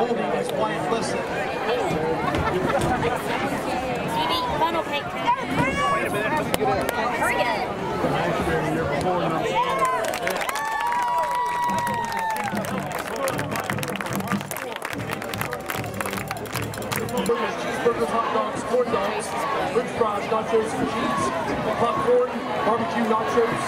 holding is Wyatt Liston. TV funnel cake. Hurry up. Burgers, cheeseburgers, hot dogs, corn dogs, french fries, nachos cheese, popcorn, barbecue nachos,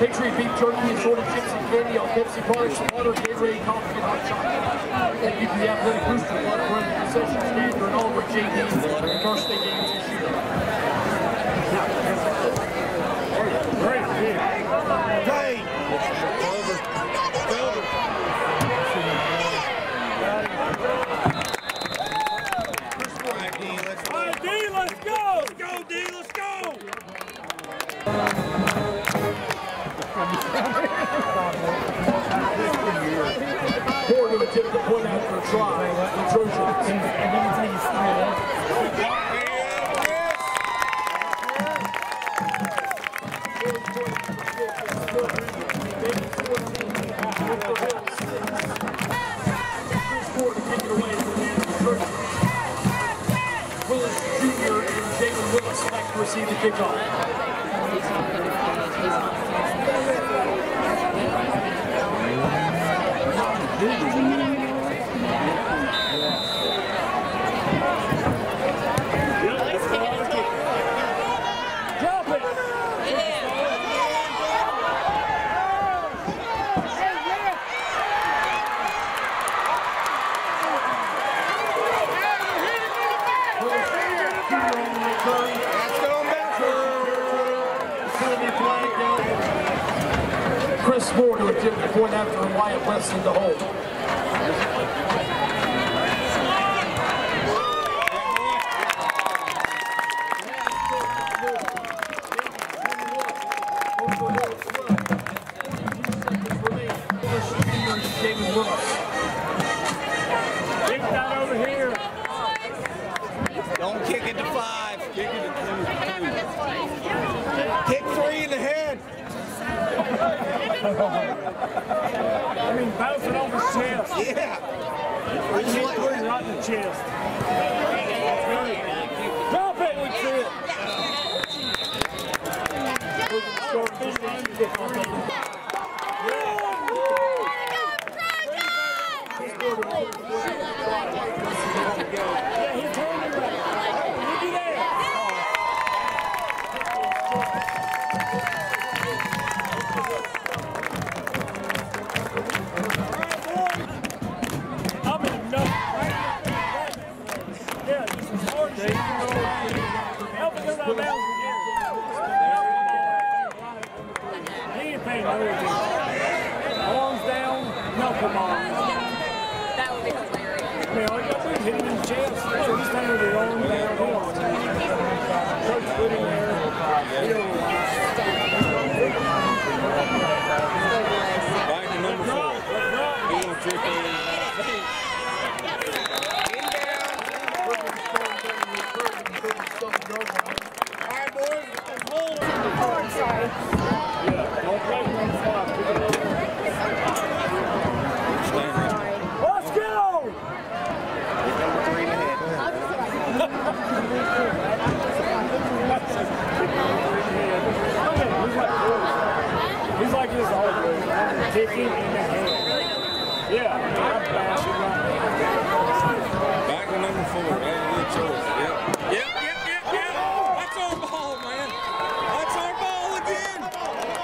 Patriot beef jerky, assorted chips and candy on Pepsi products, water, Gatorade, coffee, and hot chocolate. Thank you to the Athletic Booster Club for the concession stand during all of our JV and varsity games this year. Trojans. Willis Jr. and David Willis back to receive the kickoff. Drop it. Willis Jr. on the return. Penalty flag down. Chris Moore to attempt to point after Wyatt Weston to hold. I mean, bouncing over his chest. Yeah. Kick three right in the chest. He ain't paying no attention. Arms down, knuckle mom. That would be hilarious. I mean, all you gotta do is hit him in the chest. So he's kind of the arm down. Coach put him there. Back to number four. He gonna trick over his All right, boys. Let's hold him. Don't play from the spot. Pick it up. Let's go! Number three in the head. He's like this all the way. Kicking in the head. Yeah, I bash it right Back to number four. That's a good choice. Yep. Yep, yep, yep, yep. That's our ball, man. That's our ball again.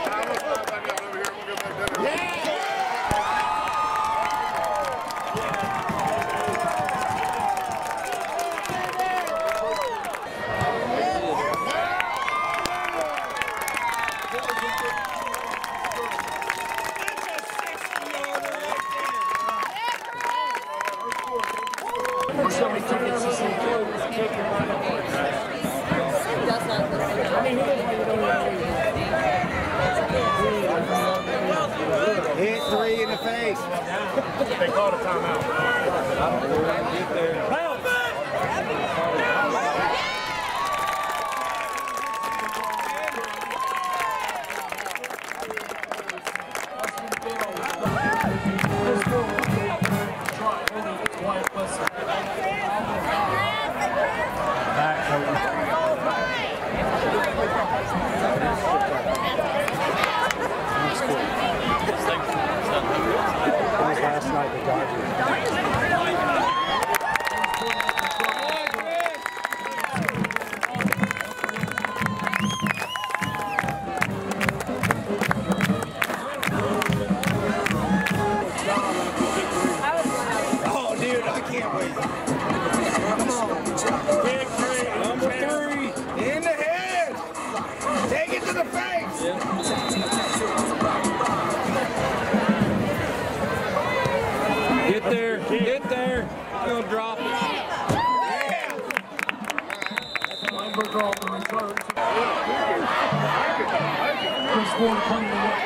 That's a 60 yarder right there. For somebody tickets to see Does not look good. I mean, he looks like he don't even Hit three in the face. They called a timeout. drop. Number drop in reverse. Chris Ford coming away.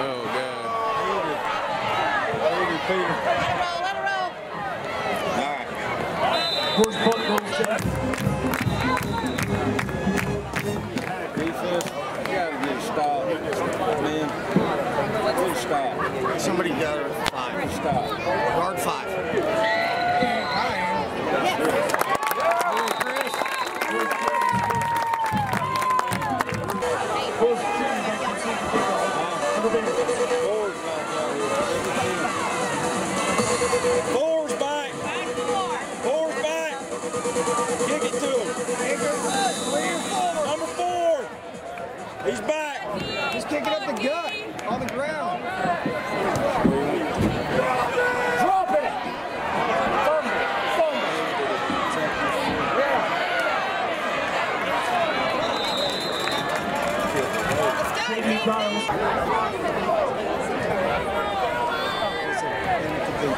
Oh, God. Four.